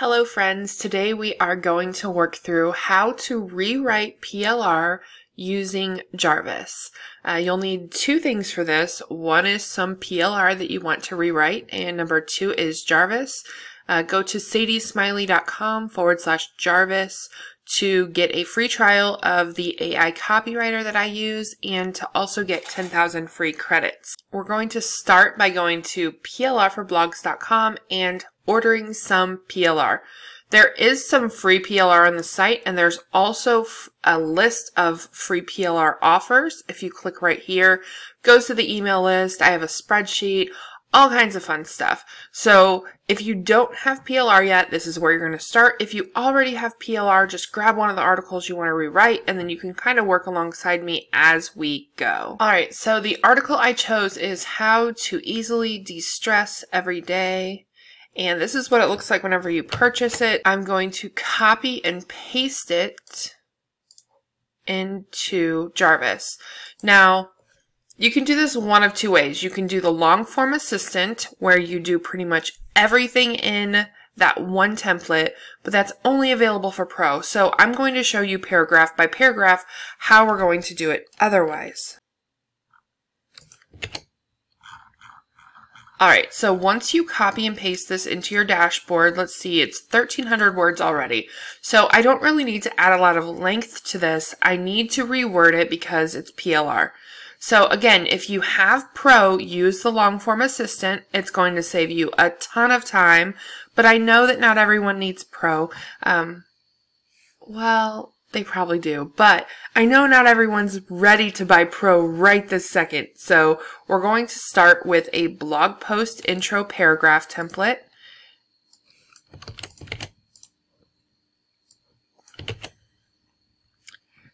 Hello friends, today we are going to work through how to rewrite PLR using Jarvis. Uh, you'll need two things for this. One is some PLR that you want to rewrite, and number two is Jarvis. Uh, go to sadiesmiley.com forward slash Jarvis to get a free trial of the AI copywriter that I use and to also get 10,000 free credits. We're going to start by going to plrforblogs.com and ordering some PLR. There is some free PLR on the site and there's also a list of free PLR offers. If you click right here, goes to the email list. I have a spreadsheet, all kinds of fun stuff. So if you don't have PLR yet, this is where you're going to start. If you already have PLR, just grab one of the articles you want to rewrite and then you can kind of work alongside me as we go. All right, so the article I chose is how to easily de-stress every day. And this is what it looks like whenever you purchase it. I'm going to copy and paste it into Jarvis. Now, you can do this one of two ways. You can do the long form assistant where you do pretty much everything in that one template, but that's only available for Pro. So I'm going to show you paragraph by paragraph how we're going to do it otherwise. All right, so once you copy and paste this into your dashboard, let's see, it's 1300 words already. So I don't really need to add a lot of length to this. I need to reword it because it's PLR. So again, if you have Pro, use the long form assistant. It's going to save you a ton of time, but I know that not everyone needs Pro. Um, well, they probably do, but I know not everyone's ready to buy Pro right this second. So we're going to start with a blog post intro paragraph template.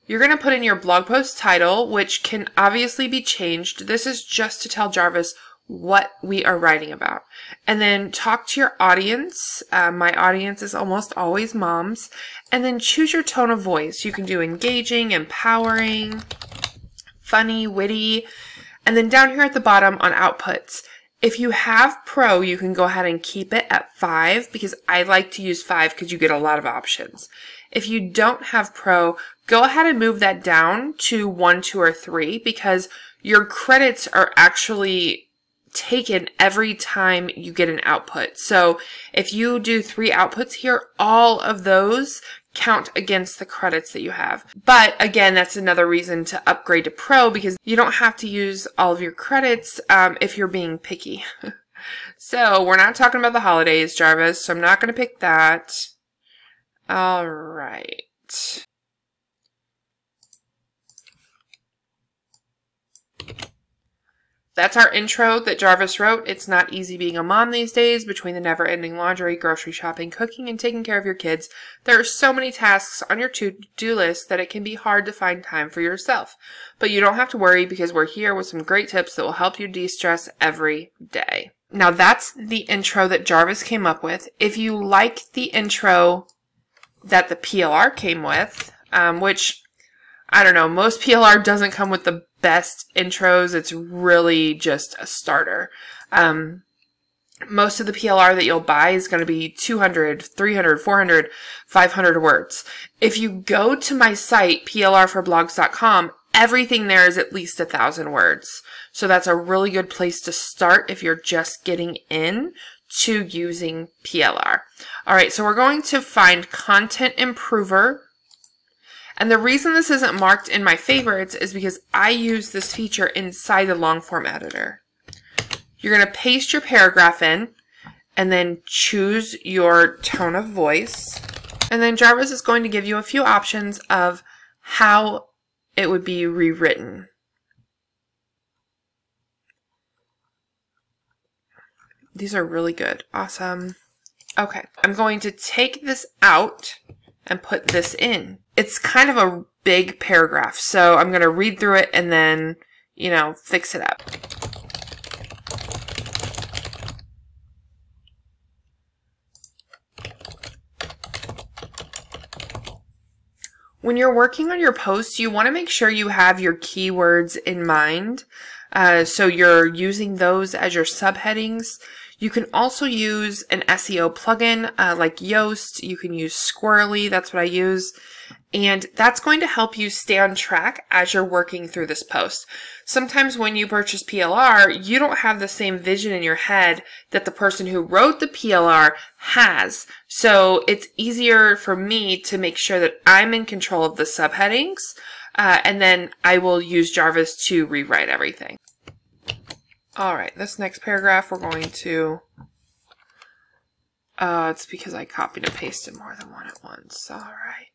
You're going to put in your blog post title, which can obviously be changed. This is just to tell Jarvis what we are writing about. And then talk to your audience. Uh, my audience is almost always moms. And then choose your tone of voice. You can do engaging, empowering, funny, witty. And then down here at the bottom on outputs, if you have Pro, you can go ahead and keep it at 5 because I like to use 5 because you get a lot of options. If you don't have Pro, go ahead and move that down to 1, 2, or 3 because your credits are actually taken every time you get an output. So if you do three outputs here, all of those count against the credits that you have. But again, that's another reason to upgrade to Pro because you don't have to use all of your credits um, if you're being picky. so we're not talking about the holidays, Jarvis, so I'm not going to pick that. All right. That's our intro that Jarvis wrote. It's not easy being a mom these days between the never ending laundry, grocery shopping, cooking, and taking care of your kids. There are so many tasks on your to do list that it can be hard to find time for yourself. But you don't have to worry because we're here with some great tips that will help you de stress every day. Now, that's the intro that Jarvis came up with. If you like the intro that the PLR came with, um, which I don't know, most PLR doesn't come with the best intros. It's really just a starter. Um, most of the PLR that you'll buy is going to be 200, 300, 400, 500 words. If you go to my site, plrforblogs.com, everything there is at least a thousand words. So that's a really good place to start if you're just getting in to using PLR. All right, so we're going to find Content Improver and the reason this isn't marked in my favorites is because I use this feature inside the long form editor. You're going to paste your paragraph in and then choose your tone of voice. And then Jarvis is going to give you a few options of how it would be rewritten. These are really good. Awesome. Okay, I'm going to take this out and put this in. It's kind of a big paragraph, so I'm going to read through it and then, you know, fix it up. When you're working on your posts, you want to make sure you have your keywords in mind. Uh, so you're using those as your subheadings. You can also use an SEO plugin uh, like Yoast. You can use Squirrly. That's what I use. And that's going to help you stay on track as you're working through this post. Sometimes when you purchase PLR, you don't have the same vision in your head that the person who wrote the PLR has. So it's easier for me to make sure that I'm in control of the subheadings. Uh, and then I will use Jarvis to rewrite everything. All right, this next paragraph we're going to, uh, it's because I copied and pasted more than one at once. All right.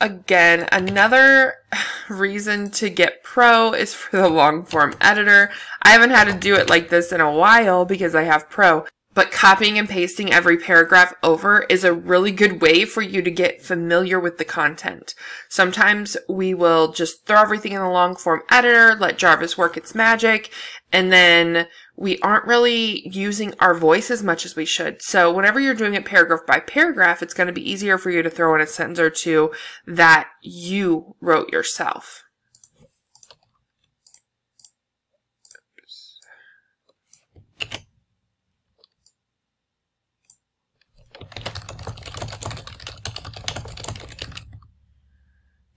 Again, another reason to get pro is for the long form editor. I haven't had to do it like this in a while because I have pro, but copying and pasting every paragraph over is a really good way for you to get familiar with the content. Sometimes we will just throw everything in the long form editor, let Jarvis work its magic, and then we aren't really using our voice as much as we should. So whenever you're doing it paragraph by paragraph, it's going to be easier for you to throw in a sentence or two that you wrote yourself.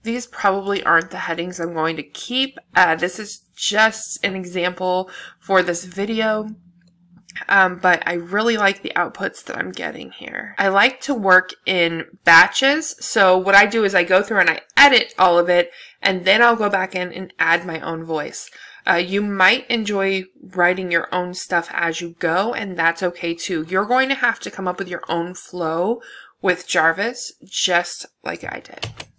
These probably aren't the headings I'm going to keep. Uh, this is just an example for this video. Um, but I really like the outputs that I'm getting here. I like to work in batches. So what I do is I go through and I edit all of it and then I'll go back in and add my own voice. Uh, you might enjoy writing your own stuff as you go and that's okay too. You're going to have to come up with your own flow with Jarvis just like I did.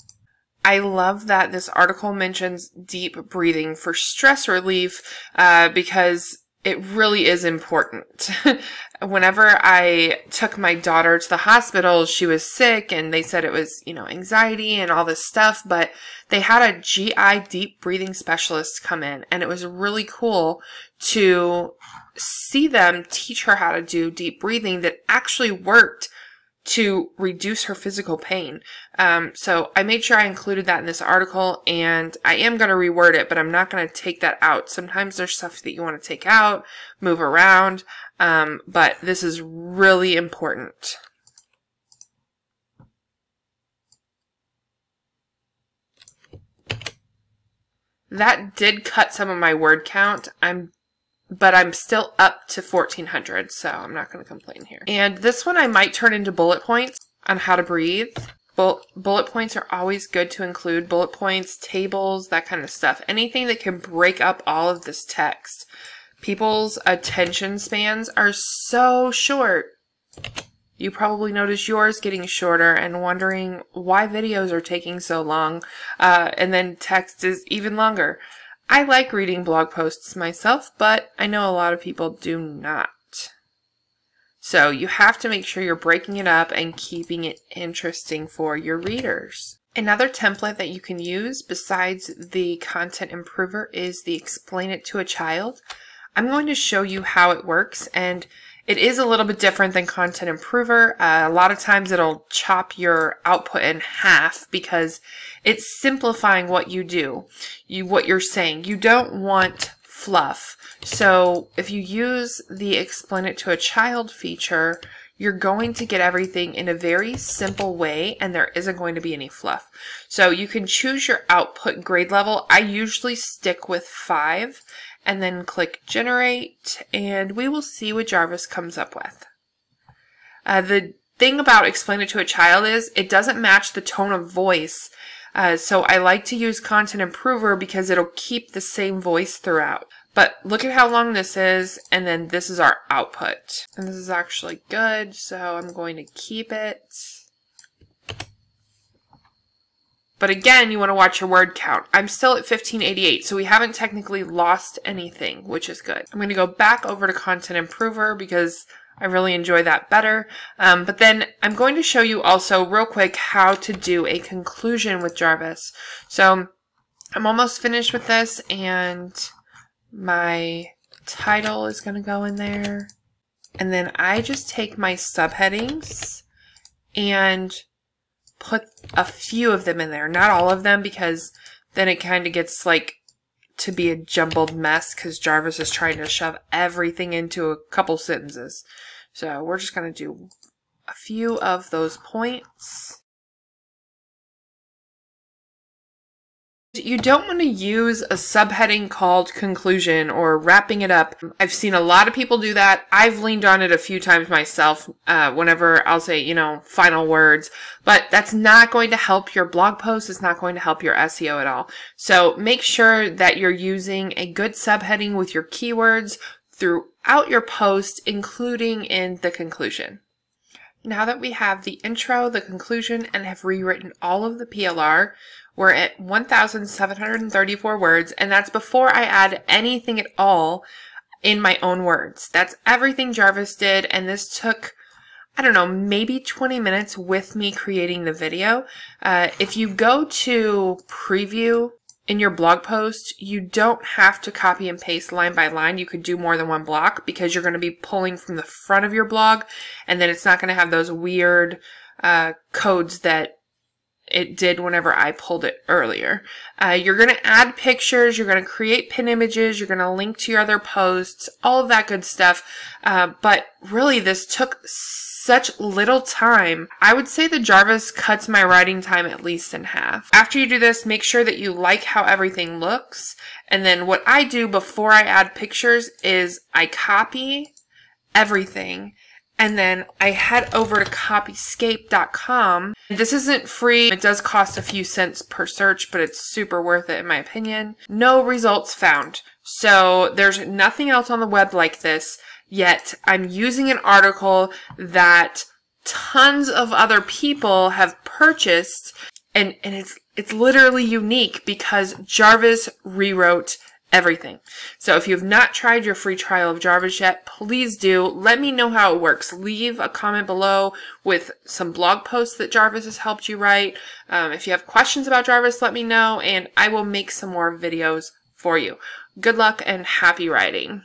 I love that this article mentions deep breathing for stress relief uh, because it really is important. Whenever I took my daughter to the hospital, she was sick and they said it was, you know, anxiety and all this stuff, but they had a GI deep breathing specialist come in and it was really cool to see them teach her how to do deep breathing that actually worked to reduce her physical pain. Um, so I made sure I included that in this article and I am going to reword it, but I'm not going to take that out. Sometimes there's stuff that you want to take out, move around, um, but this is really important. That did cut some of my word count. I'm but I'm still up to 1400, so I'm not going to complain here. And this one I might turn into bullet points on how to breathe. bullet points are always good to include. Bullet points, tables, that kind of stuff. Anything that can break up all of this text. People's attention spans are so short. You probably notice yours getting shorter and wondering why videos are taking so long, uh, and then text is even longer. I like reading blog posts myself, but I know a lot of people do not. So you have to make sure you're breaking it up and keeping it interesting for your readers. Another template that you can use besides the content improver is the explain it to a child. I'm going to show you how it works and it is a little bit different than Content Improver. Uh, a lot of times it'll chop your output in half because it's simplifying what you do, you what you're saying. You don't want fluff. So if you use the explain it to a child feature, you're going to get everything in a very simple way and there isn't going to be any fluff. So you can choose your output grade level. I usually stick with five and then click generate and we will see what Jarvis comes up with. Uh, the thing about explain it to a child is it doesn't match the tone of voice. Uh, so I like to use Content Improver because it'll keep the same voice throughout. But look at how long this is, and then this is our output. And this is actually good, so I'm going to keep it. But again, you want to watch your word count. I'm still at 1588, so we haven't technically lost anything, which is good. I'm going to go back over to Content Improver because I really enjoy that better. Um, but then I'm going to show you also real quick how to do a conclusion with Jarvis. So I'm almost finished with this and my title is going to go in there. And then I just take my subheadings and put a few of them in there, not all of them, because then it kind of gets like to be a jumbled mess because Jarvis is trying to shove everything into a couple sentences. So we're just going to do a few of those points. You don't want to use a subheading called conclusion or wrapping it up. I've seen a lot of people do that. I've leaned on it a few times myself uh, whenever I'll say, you know, final words, but that's not going to help your blog post. It's not going to help your SEO at all. So make sure that you're using a good subheading with your keywords throughout your post, including in the conclusion. Now that we have the intro, the conclusion, and have rewritten all of the PLR, we're at 1,734 words, and that's before I add anything at all in my own words. That's everything Jarvis did, and this took, I don't know, maybe 20 minutes with me creating the video. Uh, if you go to preview in your blog post, you don't have to copy and paste line by line. You could do more than one block because you're going to be pulling from the front of your blog, and then it's not going to have those weird uh, codes that it did whenever I pulled it earlier. Uh, you're going to add pictures, you're going to create pin images, you're going to link to your other posts, all of that good stuff. Uh, but really, this took such little time. I would say the Jarvis cuts my writing time at least in half. After you do this, make sure that you like how everything looks. And then what I do before I add pictures is I copy everything and then I head over to copyscape.com. This isn't free. It does cost a few cents per search, but it's super worth it in my opinion. No results found. So there's nothing else on the web like this, yet I'm using an article that tons of other people have purchased and, and it's, it's literally unique because Jarvis rewrote everything. So if you have not tried your free trial of Jarvis yet, please do. Let me know how it works. Leave a comment below with some blog posts that Jarvis has helped you write. Um, if you have questions about Jarvis, let me know and I will make some more videos for you. Good luck and happy writing.